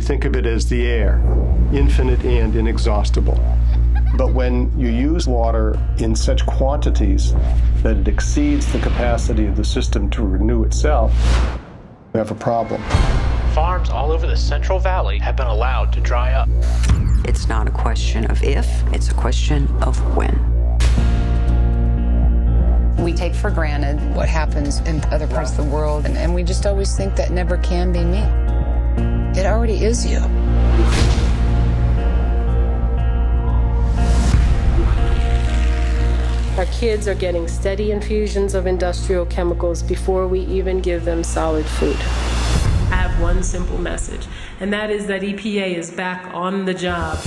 think of it as the air, infinite and inexhaustible. But when you use water in such quantities that it exceeds the capacity of the system to renew itself, we have a problem. Farms all over the Central Valley have been allowed to dry up. It's not a question of if, it's a question of when. We take for granted what happens in other parts of the world, and, and we just always think that never can be me. It already is you. Our kids are getting steady infusions of industrial chemicals before we even give them solid food. I have one simple message, and that is that EPA is back on the job.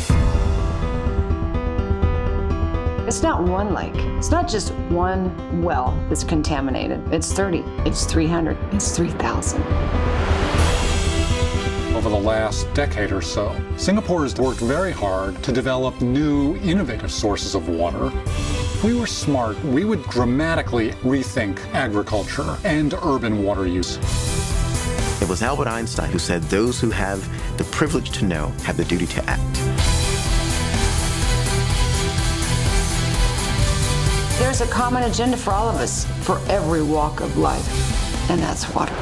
It's not one lake. It's not just one well that's contaminated. It's 30, it's 300, it's 3,000. Over the last decade or so, Singapore has worked very hard to develop new, innovative sources of water. If we were smart, we would dramatically rethink agriculture and urban water use. It was Albert Einstein who said, Those who have the privilege to know have the duty to act. There's a common agenda for all of us, for every walk of life, and that's water.